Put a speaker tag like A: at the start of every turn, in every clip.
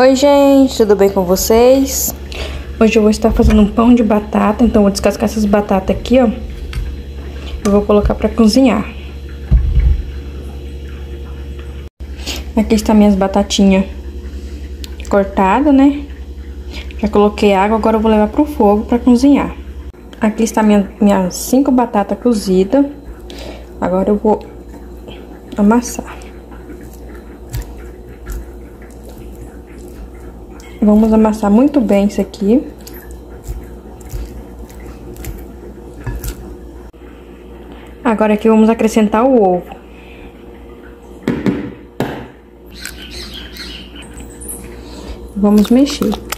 A: Oi gente, tudo bem com vocês? Hoje eu vou estar fazendo um pão de batata, então vou descascar essas batatas aqui, ó. Eu vou colocar pra cozinhar. Aqui está minhas batatinhas cortadas, né? Já coloquei água, agora eu vou levar pro fogo pra cozinhar. Aqui está minha, minhas cinco batatas cozidas. Agora eu vou amassar. Vamos amassar muito bem isso aqui. Agora aqui vamos acrescentar o ovo. Vamos mexer.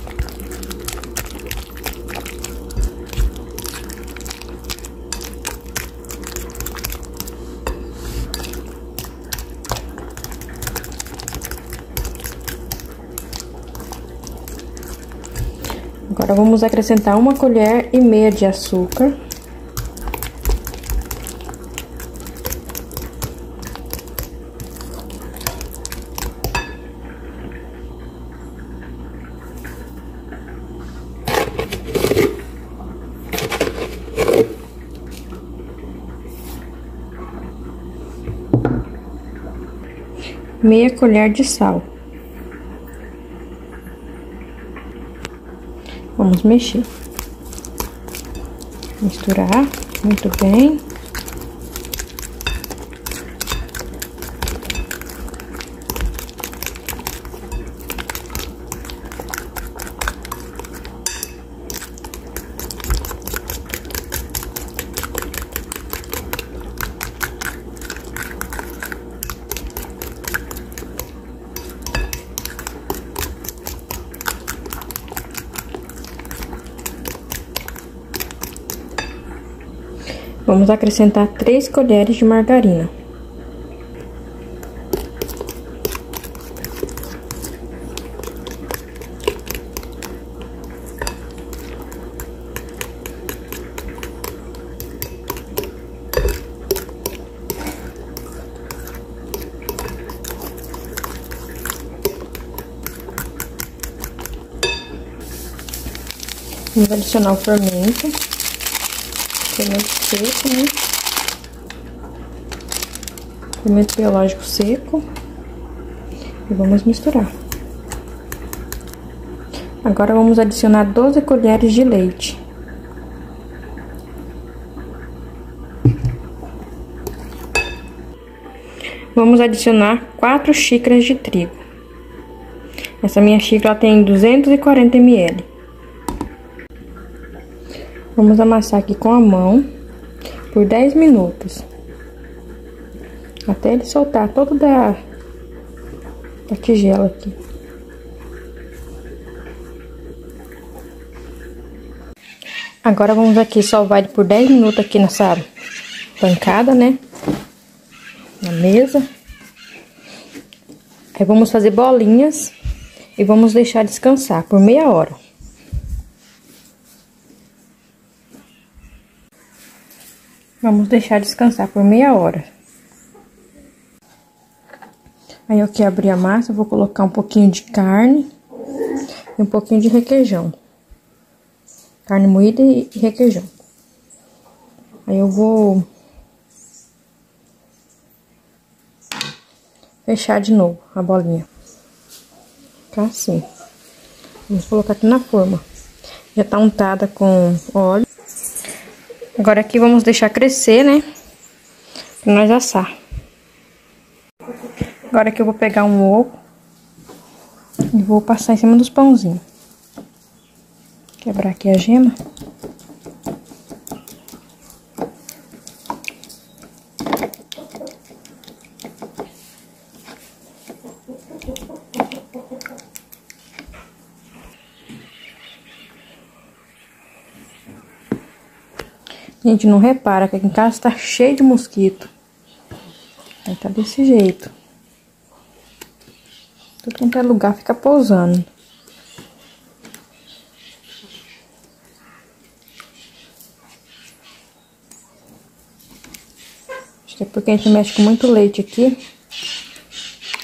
A: Agora vamos acrescentar uma colher e meia de açúcar. Meia colher de sal. Vamos mexer. Misturar muito bem. Vamos acrescentar três colheres de margarina. Vamos adicionar o fermento fermento seco, né? Fermento biológico seco. E vamos misturar. Agora vamos adicionar 12 colheres de leite. Vamos adicionar 4 xícaras de trigo. Essa minha xícara tem 240 ml. Vamos amassar aqui com a mão por 10 minutos. Até ele soltar todo da, da tigela aqui. Agora vamos aqui salvar ele por 10 minutos aqui nessa pancada, né? Na mesa. Aí vamos fazer bolinhas e vamos deixar descansar por meia hora. Vamos deixar descansar por meia hora. Aí eu que abri a massa, vou colocar um pouquinho de carne e um pouquinho de requeijão. Carne moída e requeijão. Aí eu vou fechar de novo a bolinha. Ficar assim. Vamos colocar aqui na forma. Já tá untada com óleo. Agora aqui vamos deixar crescer, né? Pra nós assar. Agora aqui eu vou pegar um ovo e vou passar em cima dos pãozinhos. Quebrar aqui a gema. A gente não repara que aqui em casa tá cheio de mosquito. Aí tá desse jeito. Tudo quanto é lugar fica pousando. Acho que é porque a gente mexe com muito leite aqui.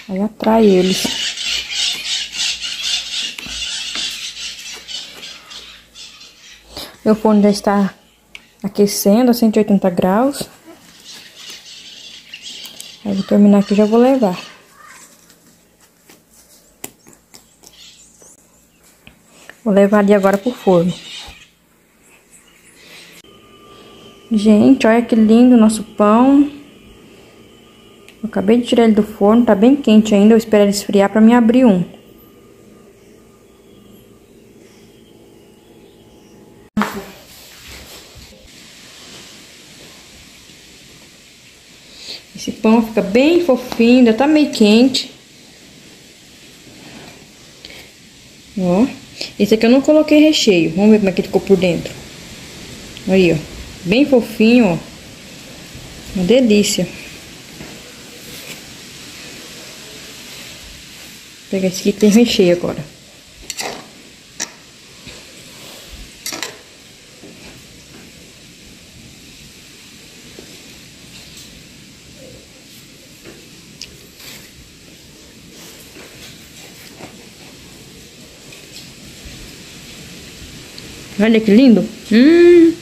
A: Aí atrai eles. Meu fone já está aquecendo a 180 graus. Aí vou terminar aqui já vou levar. Vou levar ali agora pro forno. Gente, olha que lindo o nosso pão. Eu acabei de tirar ele do forno, tá bem quente ainda. Eu espero ele esfriar pra me abrir um. Esse pão fica bem fofinho, ainda tá meio quente. Ó. Esse aqui eu não coloquei recheio. Vamos ver como é que ficou por dentro. Aí, ó. Bem fofinho, ó. Uma delícia. Vou pegar esse aqui que tem recheio agora. Olha que lindo. Hum.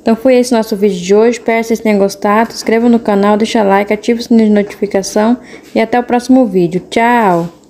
A: Então foi esse nosso vídeo de hoje. Espero que vocês tenham gostado. Se inscreva no canal, deixa like, ative o sininho de notificação. E até o próximo vídeo. Tchau!